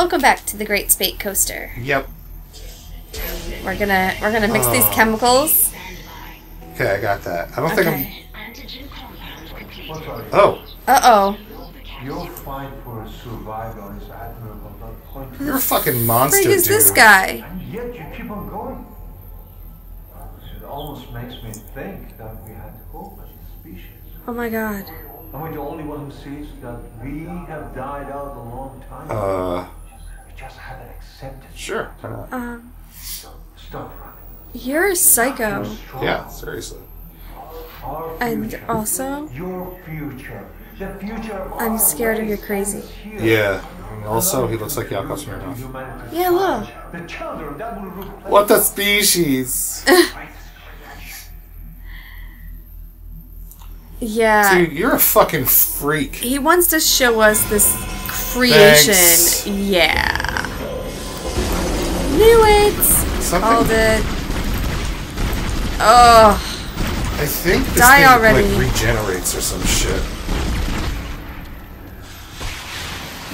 welcome back to the Great Spate Coaster. Yep. We're gonna we're gonna mix these Oh. chemicals. Okay, I got that. I don't think Okay. What are you? I'm. Oh, Uh oh. Your fight for survival is admirable, but pointless. you're a fucking monster, Frig is this guy? And yet you keep on going. It almost makes me think that we had hope as a species. Oh my god. Am I the only one who sees that we have died out a long time? Uh, we just haven't accepted. sure. Um, Stop running. you're a psycho. Yeah, seriously. Our And future. also, Your future. The future of I'm our scared of your race crazy. is here. Yeah. And also, he looks like Yakov Smirnoff. Humanity. Yeah, look. The children that will replace What a species? Yeah. Dude, you're a fucking freak. He wants to show us this creation. Thanks. Yeah. Knew it. Called Something. it. Oh, I think this Die thing already. like regenerates or some shit.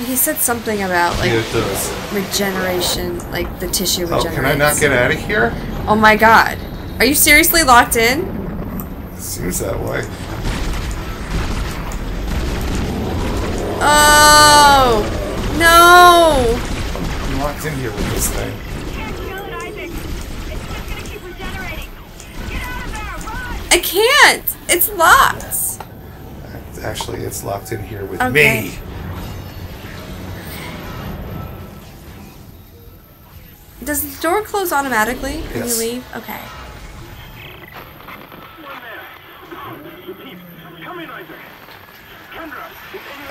he said something about like yeah, regeneration, like the tissue Oh, regenerates. can I not get out of here? Oh my god. Are you seriously locked in? Seems that way. Oh no! I'm locked in here with this thing. Can't kill it, Isaac. It's just gonna keep regenerating. Get out of there, run! I can't. It's locked. Actually, it's locked in here with Okay. me. Does the door close automatically when Yes. you leave? Okay.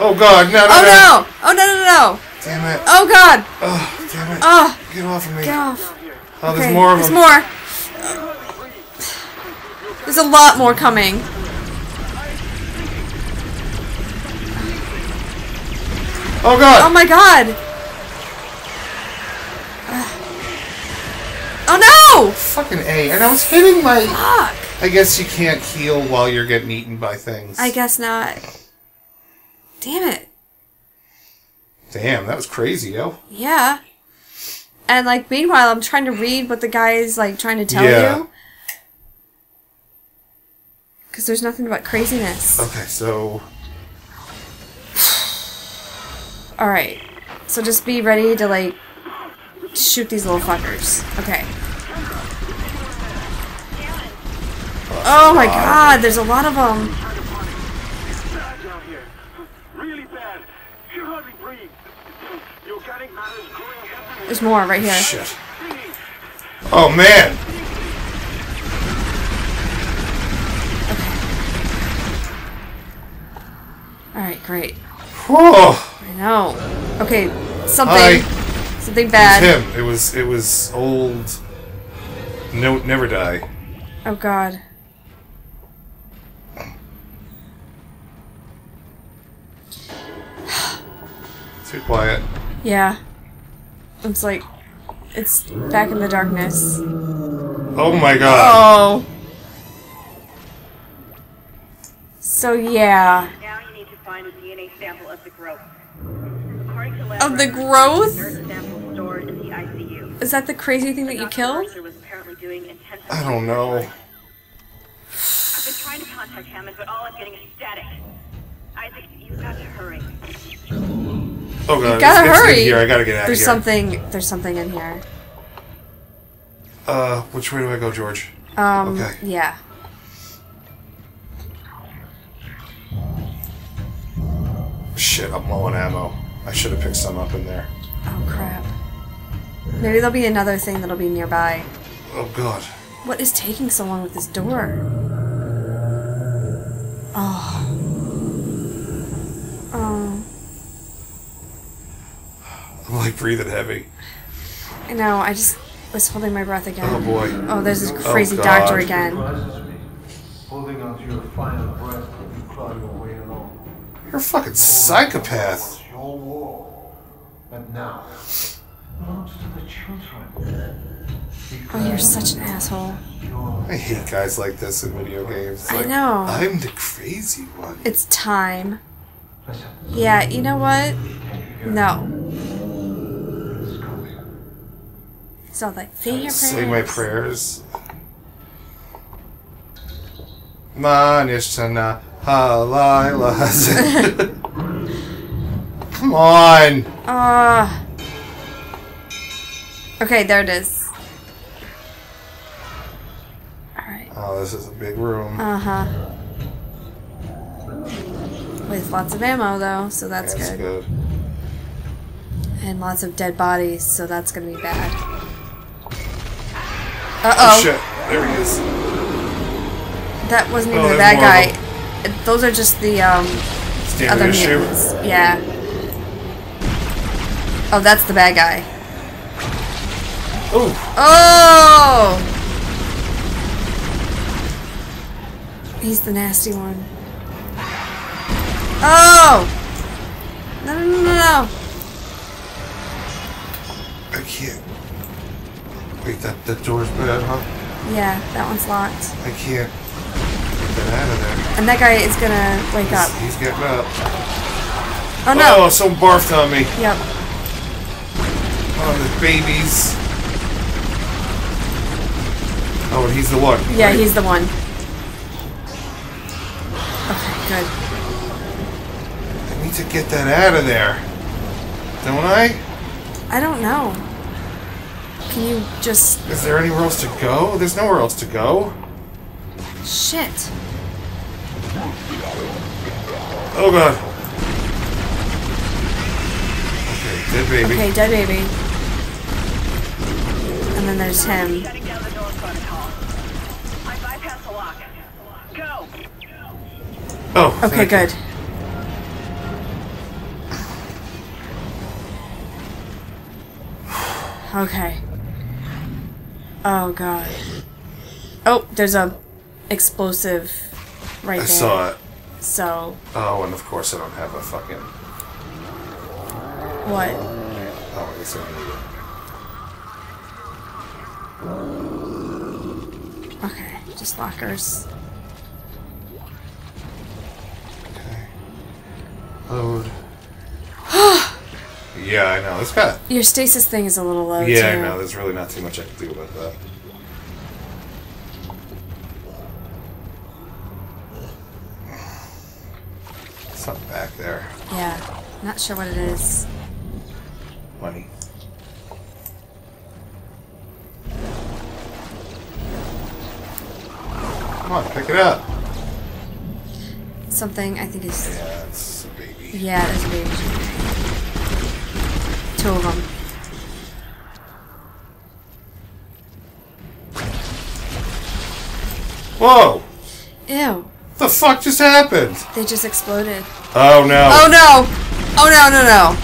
Oh god, no, no, Oh no. no! Oh no no no! Damn it. Oh god! Oh, damn it. Oh, Get off of me. get off. Oh, there's more of There's them. more. There's a lot more coming. Oh god. Oh my god! Oh no! Fucking A. And I was hitting my. Fuck! I guess you can't heal while you're getting eaten by things. I guess not. Damn it. Damn, that was crazy, yo. Yeah. And like meanwhile I'm trying to read what the guy is like trying to tell Yeah. you. Cause there's nothing but craziness. Okay, so. Alright. So just be ready to like shoot these little fuckers. Okay. Oh my god, there's a lot of them. bad down here. Really bad. You hardly breathe. Your organic matter is growing everywhere. There's more right here. Shit. Oh man. Alright, great. Whoa. I know. Okay, something Hi. something It was bad. him. It was. It was old. No, never die. Oh god. Too quiet. Yeah. It's like it's back in the darkness. Oh my god. Oh. So yeah. Now you need to find a DNA sample of the growth. According to lab Of the growth? Stored in the ICU. Is that the crazy thing that you killed? Was apparently doing I don't know. I've been trying to contact Hammond, but all I'm getting is static. Isaac, you've got to hurry. Oh god. Gotta it's, it's hurry. here. I gotta get out There's of here. something there's something in here. Uh, which way do I go, George? Um Okay. yeah. Shit, I'm low on ammo. I should have picked some up in there. Oh crap. Maybe there'll be another thing that'll be nearby. Oh god. What is taking so long with this door? Oh. I'm like breathing heavy. I know, I just was holding my breath again. Oh boy. Oh, there's this oh, crazy God. doctor again. Holding on to your final breath you claw your way along. You're a fucking psychopath. It's. But now, belongs to the children. Oh, you're such an asshole. I hate guys like this in video games. It's I know. I'm the crazy one. It's time. Yeah, you know what? No. So like, say your prayers. Say my prayers. Manishana halayla. Come on. Ah. okay, there it is. Alright. Oh, this is a big room. Uh huh. With lots of ammo, though, so that's, good. That's good. good. And lots of dead bodies, so that's gonna be bad. Oh, Uh oh. shit. There he is. That wasn't even Oh, the bad guy. Those are just the um, other mutants. Yeah. Oh, that's the bad guy. Ooh. Oh! He's the nasty one. Oh! No, no, no, no, no. I can't. Wait, that, that door's bad, huh? Yeah, that one's locked. I can't get that out of there. And that guy is gonna wake up. He's, he's getting up. Oh no! Oh, someone barfed on me. Yep. Oh, the babies. Oh, and he's the one. Yeah, right? he's the one. Okay, good. I need to get that out of there. Don't I? I don't know. Can you just... Is there anywhere else to go? There's nowhere else to go. Shit. Oh god. Okay, dead baby. Okay, dead baby. And then there's him. Shutting down the door protocol. I bypassed the lock. Go! Oh. Okay, you. good. Okay. Oh god. Oh, there's a explosive right I there. I saw it. So, Oh, and of course I don't have a fucking. what? Oh, I guess I need it. Okay, just lockers. Okay. Load. yeah, I know. It's got. Your stasis thing is a little low Yeah, too. I know. There's really not too much I can do about that. Something back there. Yeah, not sure what it is. Money. Come on, pick it up. Something I think is Yeah, it's a baby. yeah, there's a baby. Two of them. Whoa! Ew, The fuck just happened? they just exploded. Oh no. Oh no! Oh no no no!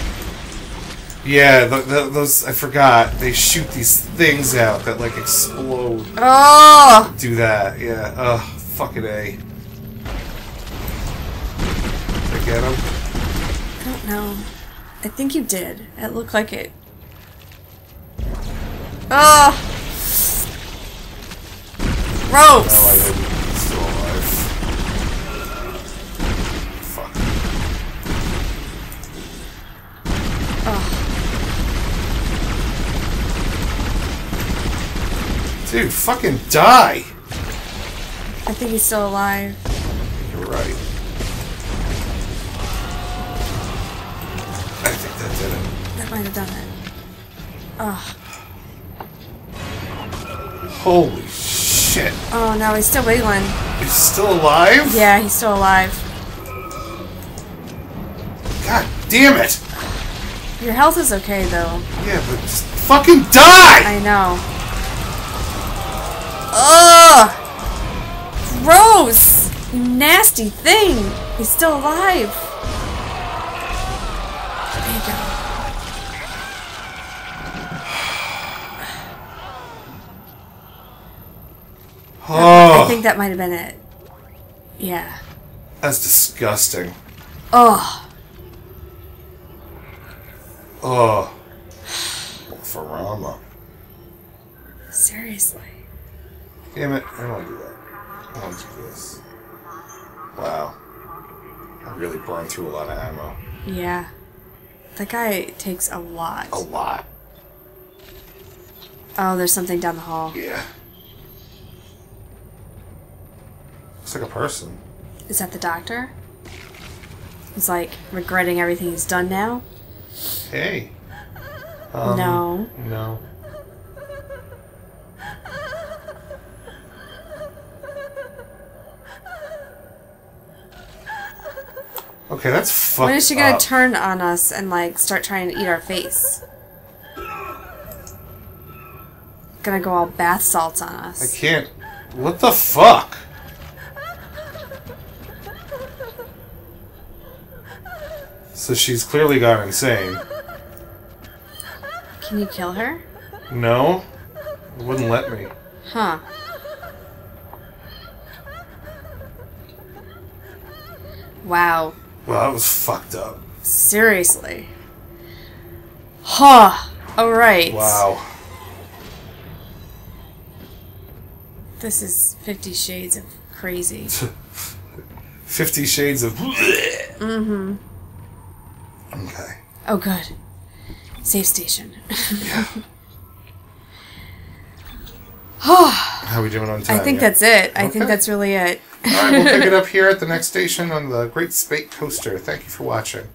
Yeah, th th those I forgot. They shoot these things out that like explode. Oh! Do that, yeah. Ugh, fucking a. Did I get him? I don't know. I think you did. It looked like it. Oh! Gross! didn't. He's still alive. Fuck. Dude, fucking die! I think he's still alive. Might have done it. Ugh. Holy shit. Oh no, he's still wiggling. He's still alive? Yeah, he's still alive. God damn it! Your health is okay though. Yeah, but just fucking die! I know. Ugh! Gross! You nasty thing! He's still alive. Oh. I Oh, think that might have been it. Yeah. that's disgusting. Oh, Oh. Farama. seriously. Damn it, I don't want to do that. I want to do this. Wow. I really burned through a lot of ammo. Yeah. That guy takes a lot. A lot. Oh, there's something down the hall. Yeah. Looks like a person. Is that the doctor? He's like regretting everything he's done now. Hey. Um, no. No. Okay, that's fucked When is she gonna up. turn on us and like start trying to eat our face? Gonna go all bath salts on us. I can't. What the fuck? So she's clearly gone insane. Can you kill her? No? It wouldn't let me. Huh. Wow. Well, that was fucked up. Seriously. Huh. Alright. Wow. This is Fifty Shades of Crazy. Fifty Shades of. Mm-hmm. Okay. Oh, good. Safe station. yeah. How are we doing on time? I think Yeah. that's it. I Okay. think that's really it. All right, we'll pick it up here at the next station on the Great Spate Coaster. Thank you for watching.